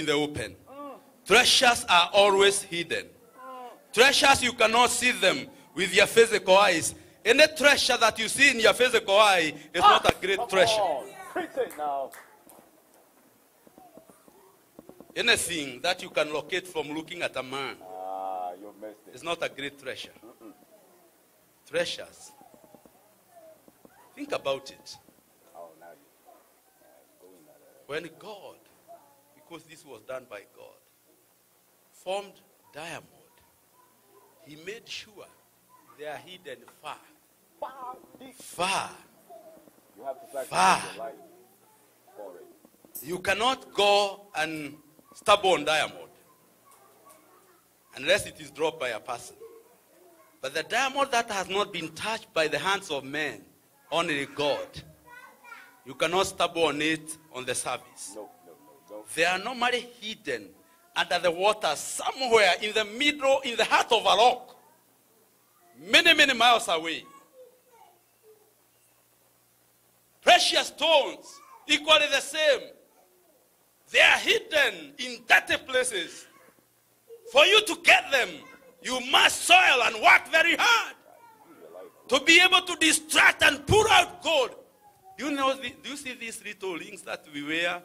in the open. Treasures are always hidden. Treasures, you cannot see them with your physical eyes. Any treasure that you see in your physical eye is not a great treasure. Preach it now. Anything that you can locate from looking at a man Ah, you missed it. is not a great treasure. Treasures. Think about it. Oh, now you. Yeah, it. When God, because this was done by God, formed diamond, he made sure they are hidden far. Deep. Far. You have to sacrifice Far. your life for it. You cannot go and stumble on diamond unless it is dropped by a person. But the diamond that has not been touched by the hands of men, only God, you cannot stumble on it on the surface. No, no, no, no. They are normally hidden under the water somewhere in the middle, in the heart of a rock, many, many miles away. Precious stones, equally the same. They are hidden in dirty places. For you to get them, you must soil and work very hard to be able to distract and pull out gold. Do you know? Do you see these little rings that we wear?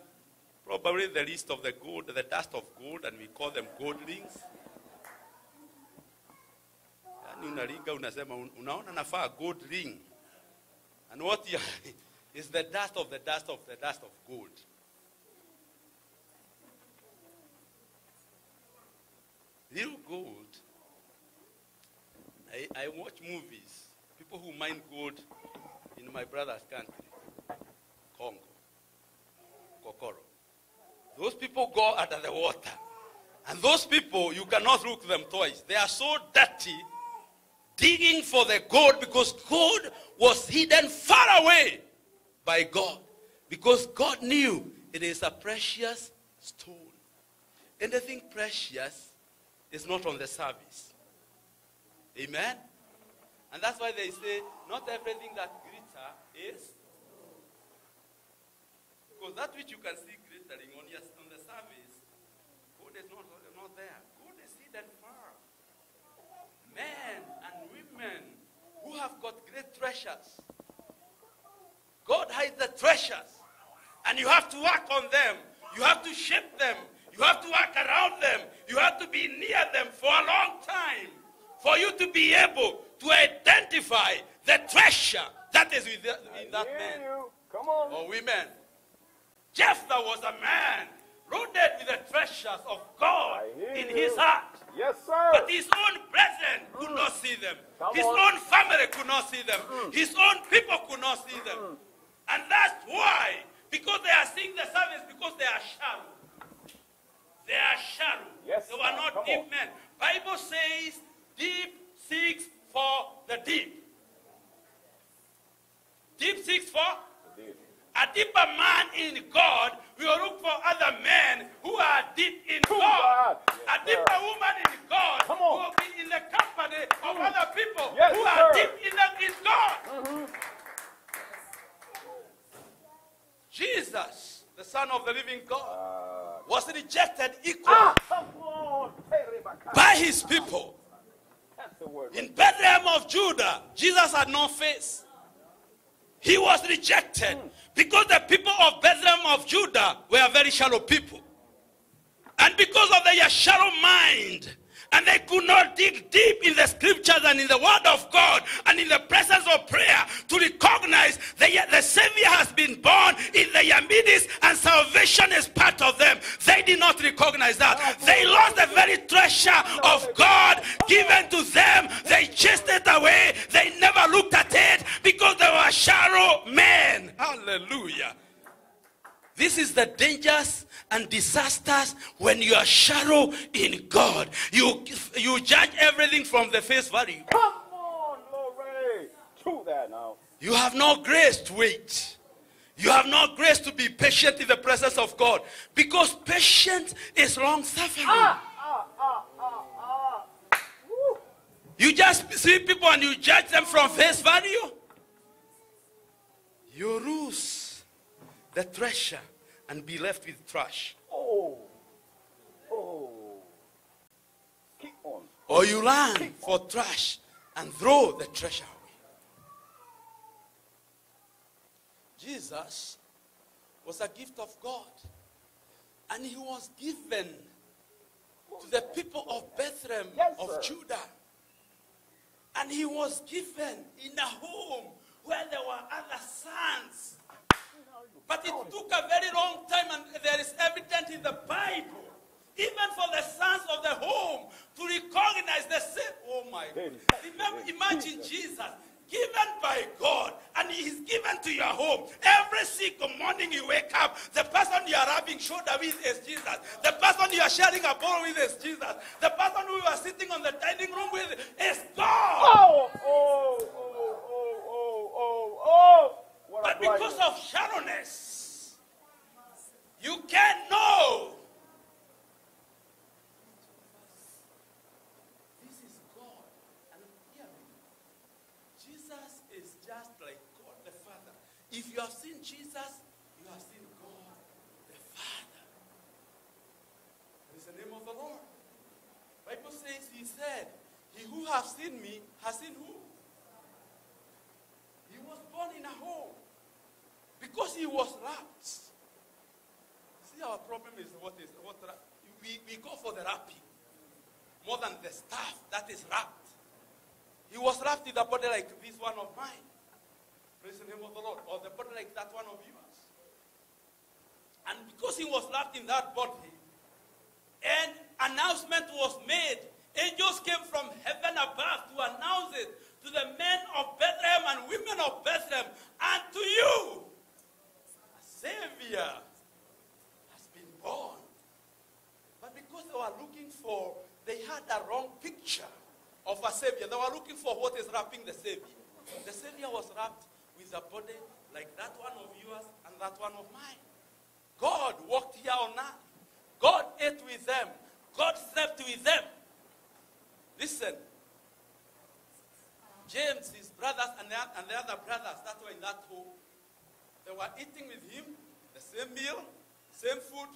Probably the list of the gold, the dust of gold, and we call them gold rings. Yani unaringa unasema "Un- unaona nafaa gold ring. And what you is the dust of the dust of the dust of gold. Real gold. I, I watch movies. People who mine gold in my brother's country, Congo, Kokoro. Those people go under the water. And those people, you cannot look them twice. They are so dirty, digging for the gold because gold was hidden far away by God. Because God knew it is a precious stone. Anything precious is not on the surface. Amen? And that's why they say not everything that glitter is. Because that which you can see glittering on, your, on the surface, gold is not, not there. Gold is hidden far. Men and women who have got great treasures. God hides the treasures. And you have to work on them. You have to shape them. You have to work around them. You have to be near them for a long time for you to be able to identify the treasure that is within in that man you. Come on. or women. Jephthah was a man loaded with the treasures of God in you. his heart. Yes, sir. But his own brethren could not mm. see them. Come his on. own family could not see them. Mm. His own people could not see them. Mm. And that's why, because they are seeing the service, because they are shallow. They are shallow. Yes, they were not Come deep on. men. Bible says, deep seeks for the deep. Deep seeks for. A deeper man in God will look for other men who are deep in True God. God. A deeper sir. woman in God Come on. will be in the company of other people Yes, who are deep in, the, in God. Jesus, the Son of the living God, Uh, was rejected equally ah, come on. Teribaka. by his people. That's the word. In Bethlehem of Judah, Jesus had no face. He was rejected because the people of Bethlehem of Judah were very shallow people. And because of their shallow mind, and they could not dig deep in the scriptures and in the word of God and in the presence of prayer to recognize that the Savior has been born in their midst and salvation is part of them. They did not recognize that. They lost the very treasure of God given to them. They chased it away. Hallelujah. This is the dangers and disasters when you are shallow in God. You, you judge everything from the face value. Come on, glory. True that now. You have no grace to wait. You have no grace to be patient in the presence of God because patience is long suffering. Ah, ah, ah, ah. Woo. You just see people and you judge them from face value. You lose the treasure and be left with trash. Oh. Oh. Keep on. Or you learn Keep for on. trash and throw the treasure away. Jesus was a gift of God. And he was given to the people of Bethlehem, yes, of Judah. And he was given in a home where there were other sons. But it took a very long time, and there is evidence in the Bible, even for the sons of the home, to recognize the same. Oh my God. Remember, imagine Jesus given by God, and He's given to your home. Every single morning you wake up, the person you are rubbing shoulder with is Jesus. The person you are sharing a bowl with is Jesus. The person who you are sitting on the dining room with is God. Oh, oh, oh, oh, oh, oh, oh. What a But because blindness. of shallowness, you can't know. This is God. And hear me. Jesus is just like God the Father. If you have seen Jesus, you have seen God the Father. That is the name of the Lord. Bible says he said, He who has seen me has seen who? He was born in a home because he was wrapped. See, our problem is what is what we, we go for the wrapping more than the stuff that is wrapped. He was wrapped in a body like this one of mine. The name of the Lord. Or the body like that one of yours. And because he was wrapped in that body, and announcement was made. Angels came from heaven above to announce it to the men of Bethlehem and women of Bethlehem and to you. A Savior has been born. But because they were looking for, they had a wrong picture of a Savior. They were looking for what is wrapping the Savior. The Savior was wrapped with a body like that one of yours and that one of mine. God walked here on earth. God ate with them. God slept with them. Listen. James, his brothers, and the, and the other brothers that were in that home, they were eating with him the same meal, same food,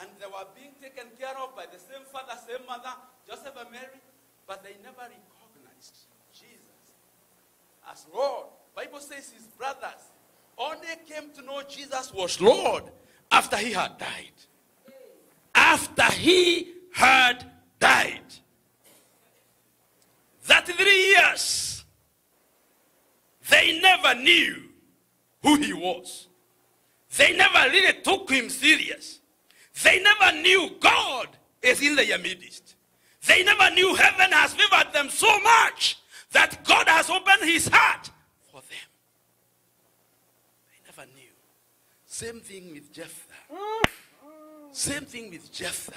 and they were being taken care of by the same father, same mother, Joseph and Mary, but they never recognized Jesus as Lord. Bible says his brothers only came to know Jesus was Lord after he had died. After he had died. That three years, they never knew who he was. They never really took him serious. They never knew God is in their midst. They never knew heaven has favored them so much that God has opened his heart for them. They never knew. Same thing with Jephthah. Same thing with Jephthah.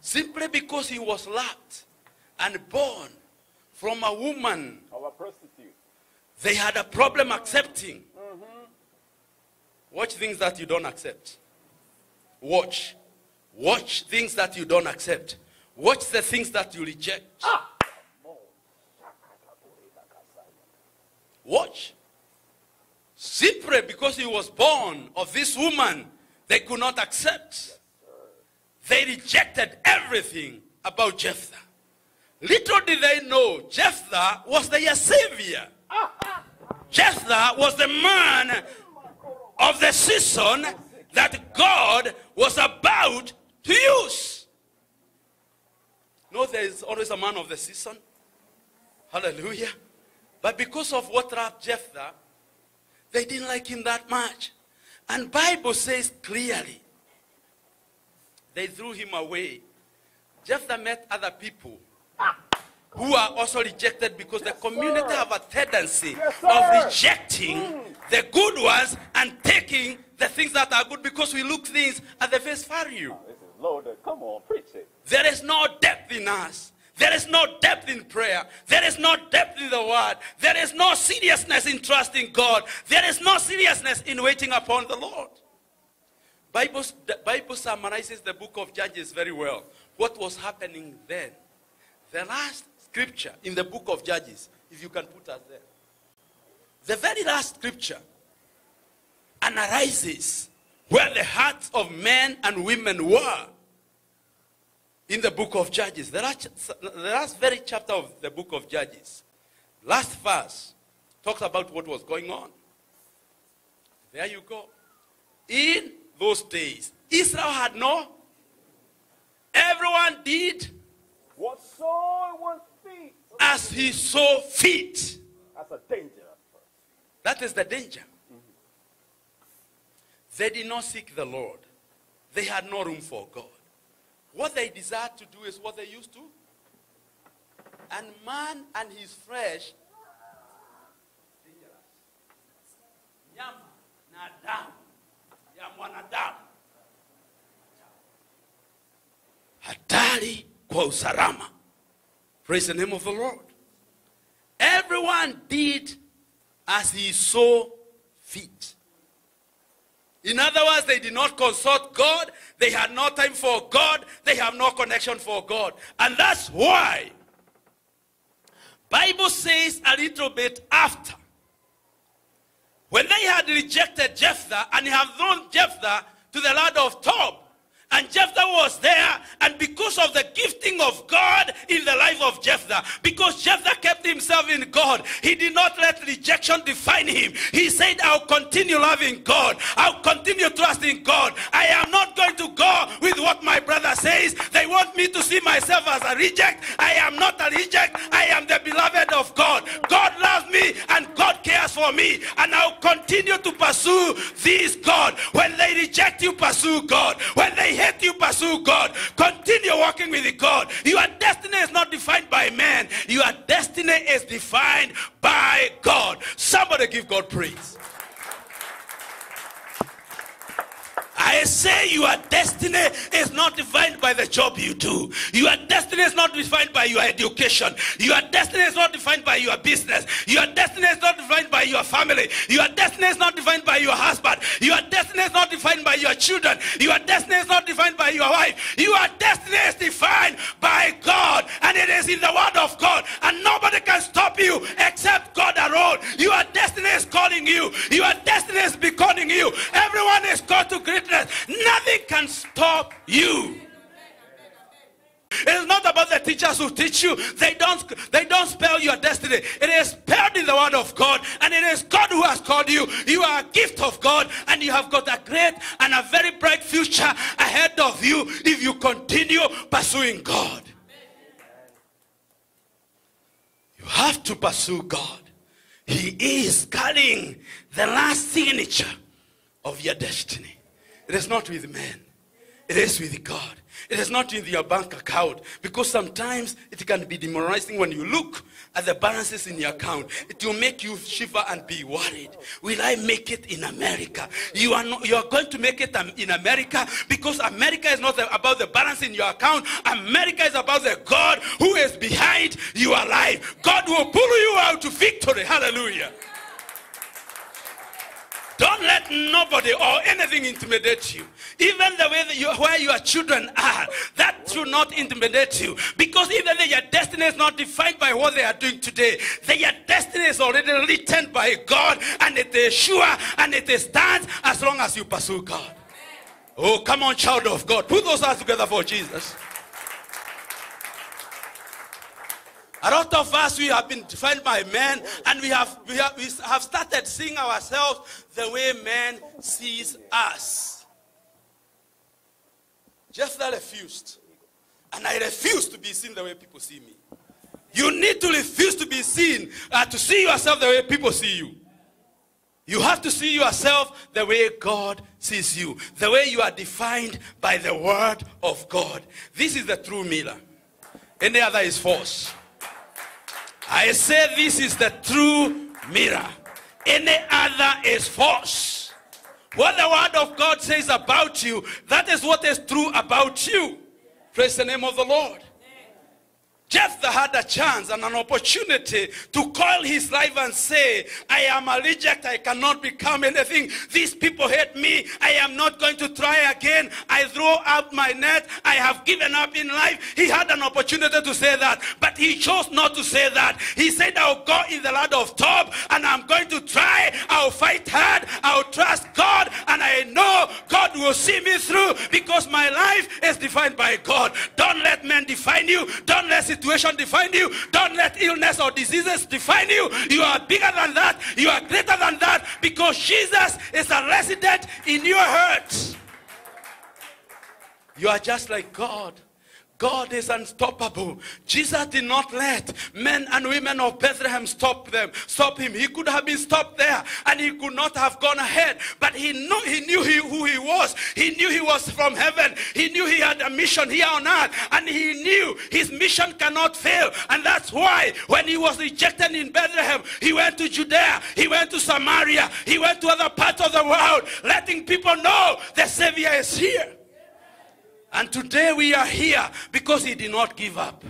Simply because he was loved and born from a woman, Our prostitute. they had a problem accepting. Watch things that you don't accept. Watch. Watch things that you don't accept. Watch the things that you reject. Ah! Watch. Simply because he was born of this woman, they could not accept. They rejected everything about Jephthah. Little did they know Jephthah was their savior. Jephthah was the man of the season that God was about to use. No, there is always a man of the season. Hallelujah. But because of what wrapped Jephthah, they didn't like him that much. And Bible says clearly, they threw him away. Jephthah met other people who are also rejected because the community have a tendency Yes, of sir. rejecting mm. the good ones and taking the things that are good because we look things at the face value. This is loaded. Come on, preach it. There is no depth in us. There is no depth in prayer. There is no depth in the word. There is no seriousness in trusting God. There is no seriousness in waiting upon the Lord. Bible, the Bible summarizes the book of Judges very well. What was happening then? The last scripture in the book of Judges, if you can put us there. The very last scripture analyzes where the hearts of men and women were in the book of Judges, the last, the last very chapter of the book of Judges, last verse talks about what was going on. There you go. In those days, Israel had no. Everyone did What saw was feet. as he saw fit. That's a dangerous person. That is the danger. They did not seek the Lord. They had no room for God. What they desire to do is what they used to. And man and his flesh. Nyama. Hatari kwa. Praise the name of the Lord. Everyone did as he saw fit. In other words, they did not consult God. They had no time for God. They have no connection for God. And that's why Bible says a little bit after when they had rejected Jephthah and have thrown Jephthah to the land of Tob, and Jephthah was there, and because of the gifting of God in the life of Jephthah, because Jephthah kept himself in God, he did not let rejection define him. He said, I'll continue loving God, I'll continue trusting God. I am not going to go with what my brother says. They want me to see myself as a reject. I am not a reject, I am the beloved of God. God loves me, and God cares for me, and I'll continue to pursue this God. When they reject you, pursue God. When they hate you, pursue God. Continue walking with God. Your destiny is not defined by man. Your destiny is defined by God. Somebody give God praise. I say your destiny is not defined by the job you do. Your destiny is not defined by your education. Your destiny is not defined by your business. Your destiny is not defined by your family. Your destiny is not defined by your husband. Your destiny is not defined by your children. Your destiny is not defined by your wife. Your destiny is defined by God, and it is in the Word of God, and nobody can stop you except God alone. Your destiny is calling you. Your destiny is beckoning you. Everyone is called to greatness. Nothing can stop you. It is not about the teachers who teach you. They don't, they don't spell your destiny. It is spelled in the word of God. And it is God who has called you. You are a gift of God. And you have got a great and a very bright future ahead of you if you continue pursuing God. You have to pursue God. He is carrying the last signature of your destiny. It is not with men. It is with God. It is not in your bank account because sometimes it can be demoralizing when you look at the balances in your account. It will make you shiver and be worried. Will I make it in America? You are not, you are going to make it um, in America because America is not about the balance in your account. America is about the God who is behind your life. God will pull you out to victory. Hallelujah. Don't let nobody or anything intimidate you. Even the way you, where your children are, that should not intimidate you. Because even though your destiny is not defined by what they are doing today, their destiny is already written by God and it is sure and it stands as long as you pursue God. Oh, come on, child of God. Put those hands together for Jesus. A lot of us we have been defined by men, and we have we have, we have started seeing ourselves the way man sees us. Jephthah refused, and I refuse to be seen the way people see me. You need to refuse to be seen, uh, to see yourself the way people see you. You have to see yourself the way God sees you, the way you are defined by the word of God. This is the true mirror. Any other is false. I say this is the true mirror. Any other is false. What the word of God says about you, that is what is true about you. Praise the name of the Lord. Jephthah had a chance and an opportunity to call his life and say, I am a reject, I cannot become anything. These people hate me. I am not going to try again. I throw out my net. I have given up in life. He had an opportunity to say that, but he chose not to say that. He said, I'll go in the land of Tob and I'm going to try. I'll fight hard. I'll trust God and I know God will see me through because my life is defined by God. Don't let men define you. Don't let situation define you. Don't let illness or diseases define you. You are bigger than that. You are greater than that because Jesus is a resident in your heart. You are just like God. God is unstoppable. Jesus did not let men and women of Bethlehem stop them, stop him. He could have been stopped there and he could not have gone ahead. But he knew he knew he, who he was. He knew he was from heaven. He knew he had a mission here on earth. And he knew his mission cannot fail. And that's why when he was rejected in Bethlehem, he went to Judea, he went to Samaria, he went to other parts of the world, letting people know the Savior is here. And today we are here because he did not give up.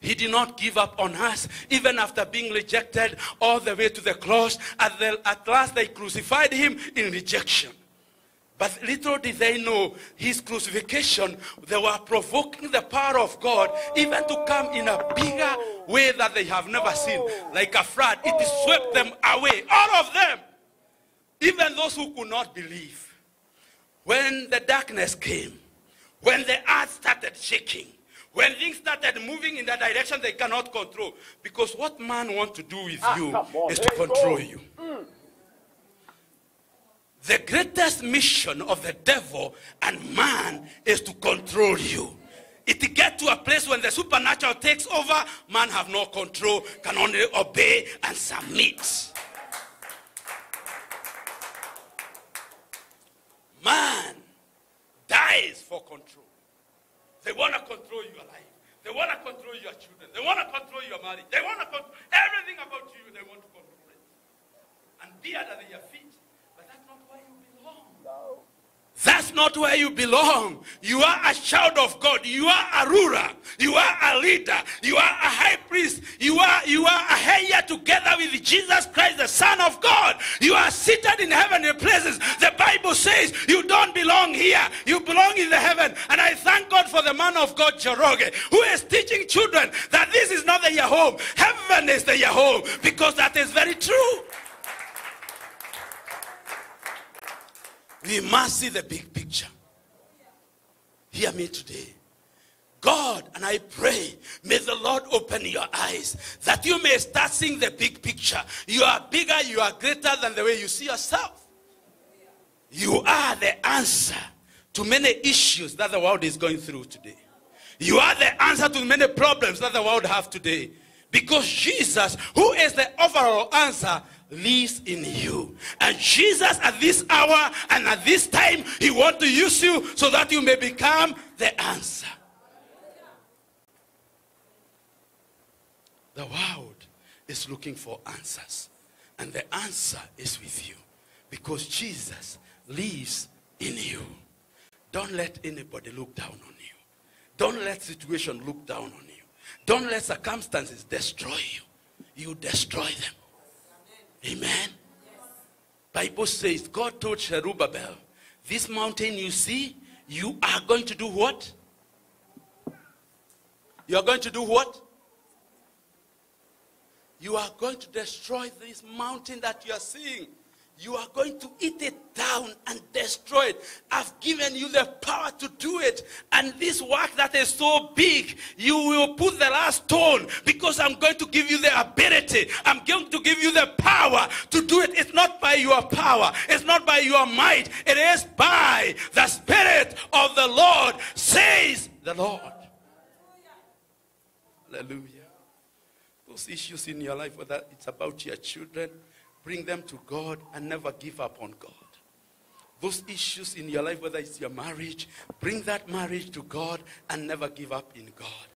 He did not give up on us, even after being rejected all the way to the cross. At, the, at last, they crucified him in rejection. But little did they know his crucifixion, they were provoking the power of God even to come in a bigger way that they have never seen. Like a flood, it swept them away, all of them. Even those who could not believe. When the darkness came, when the earth started shaking, when things started moving in the direction they cannot control, because what man wants to do with Ah, you on, is to control go. you. The greatest mission of the devil and man is to control you. It get to a place when the supernatural takes over, man have no control, can only obey and submit. Man dies for control. They want to control your life. They want to control your children. They want to control your marriage. They want to control everything about you. They want to control it. And be under their feet. But that's not where you belong. No. That's not where you belong. You are a child of God. You are a ruler. You are a leader. You are a high priest. You are you are a heir together with Jesus Christ, the Son of God. You are seated in heavenly places. The Bible says you don't belong here. You belong in the heaven. And I thank God for the man of God, Joroge, who is teaching children that this is not the your home. Heaven is the your home because that is very true. We must see the big picture. Hear me today. God, and I pray, may the Lord open your eyes that you may start seeing the big picture. You are bigger, you are greater than the way you see yourself. You are the answer to many issues that the world is going through today. You are the answer to many problems that the world have today. Because Jesus, who is the overall answer, lives in you. And Jesus at this hour and at this time, he wants to use you so that you may become the answer. The world is looking for answers. And the answer is with you. Because Jesus lives in you. Don't let anybody look down on you. Don't let situation look down on you. Don't let circumstances destroy you. You destroy them. Amen. Bible says God told Zerubbabel, this mountain you see, you are going to do what? You are going to do what? You are going to destroy this mountain that you are seeing. You are going to eat it down and destroy it. I've given you the power to do it. And this work that is so big, you will put the last stone because I'm going to give you the ability. I'm going to give you the power to do it. It's not by your power, it's not by your might. It is by the Spirit of the Lord, says the Lord. Hallelujah. Those issues in your life, whether it's about your children, bring them to God and never give up on God. Those issues in your life, whether it's your marriage, bring that marriage to God and never give up in God.